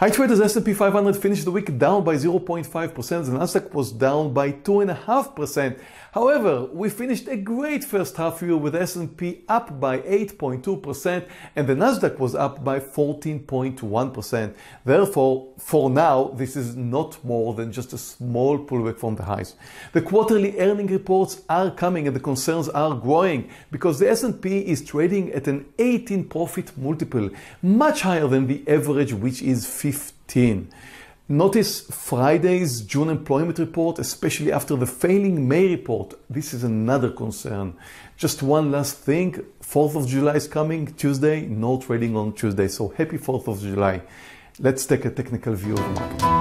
Hi traders, S&P 500 finished the week down by 0.5%. The Nasdaq was down by 2.5%. However, we finished a great first half year with S&P up by 8.2% and the Nasdaq was up by 14.1%. Therefore, for now, this is not more than just a small pullback from the highs. The quarterly earning reports are coming and the concerns are growing because the S&P is trading at an 18 profit multiple, much higher than the average which is 15. Notice Friday's June employment report, especially after the failing May report. This is another concern. Just one last thing 4th of July is coming, Tuesday, no trading on Tuesday. So happy 4th of July. Let's take a technical view of the market.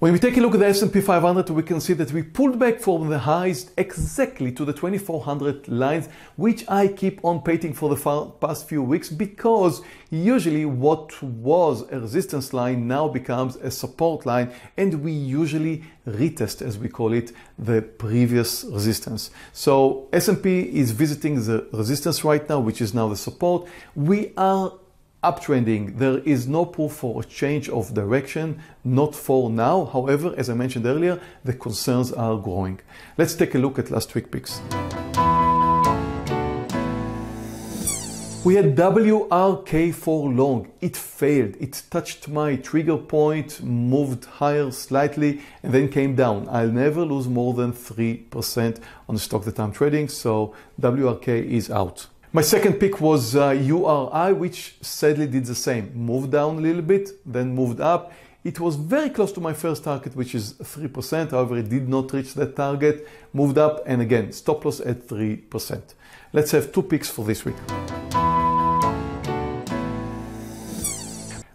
When we take a look at the S&P 500, we can see that we pulled back from the highs exactly to the 2400 lines, which I keep on painting for the past few weeks because usually what was a resistance line now becomes a support line and we usually retest, as we call it, the previous resistance. So S&P is visiting the resistance right now, which is now the support. We are uptrending. There is no proof for a change of direction, not for now. However, as I mentioned earlier, the concerns are growing. Let's take a look at last week picks. We had WRK4 long. It failed. It touched my trigger point, moved higher slightly, and then came down. I'll never lose more than 3% on the stock that I'm trading, so WRK is out. My second pick was uh, URI, which sadly did the same. Moved down a little bit, then moved up. It was very close to my first target, which is 3%. However, it did not reach that target. Moved up, and again, stop loss at 3%. Let's have two picks for this week.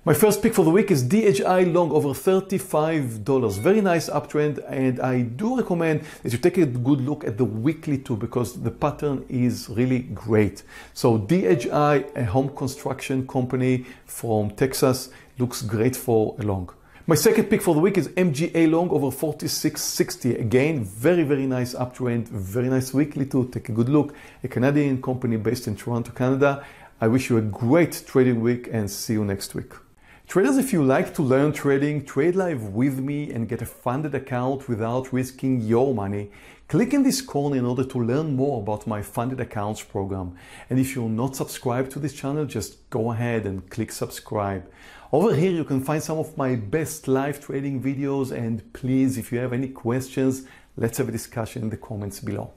My first pick for the week is DHI long over $35. Very nice uptrend and I do recommend that you take a good look at the weekly too because the pattern is really great. So DHI, a home construction company from Texas, looks great for a long. My second pick for the week is MGA long over 46.60. Again, very, very nice uptrend, very nice weekly too. Take a good look. A Canadian company based in Toronto, Canada. I wish you a great trading week and see you next week. Traders, if you like to learn trading, trade live with me and get a funded account without risking your money, click in this corner in order to learn more about my funded accounts program. And if you're not subscribed to this channel, just go ahead and click subscribe. Over here, you can find some of my best live trading videos. And please, if you have any questions, let's have a discussion in the comments below.